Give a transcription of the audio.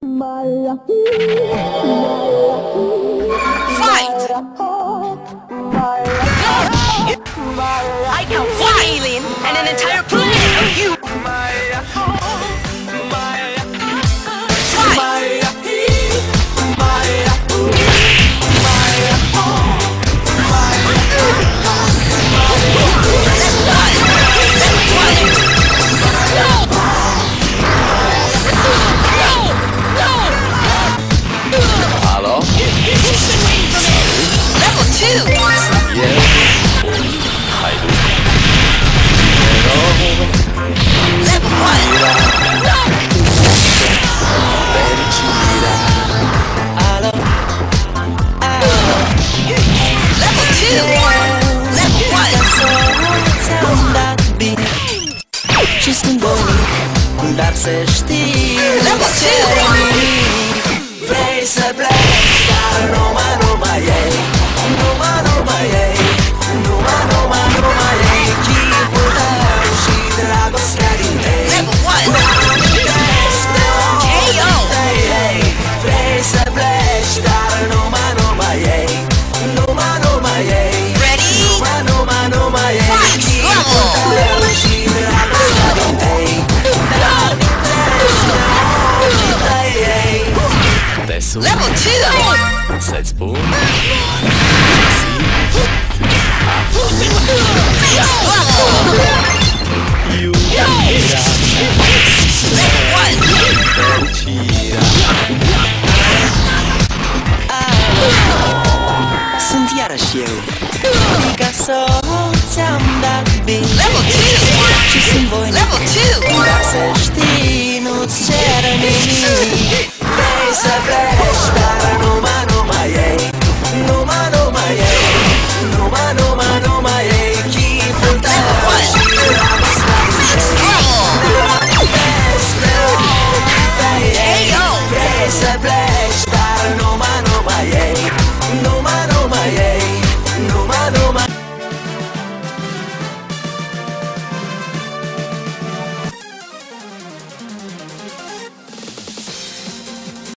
Fight! I count one alien and an entire planet Dar se știe, Nu ce Vrei să pleci Dar nu Level two! să-ți spun level! Iubirea Level one! fericirea Sunt iarăși eu Picasso ți-am dat bine Level two! Și sunt voinic Level two! Dar să știi, C'est vrai.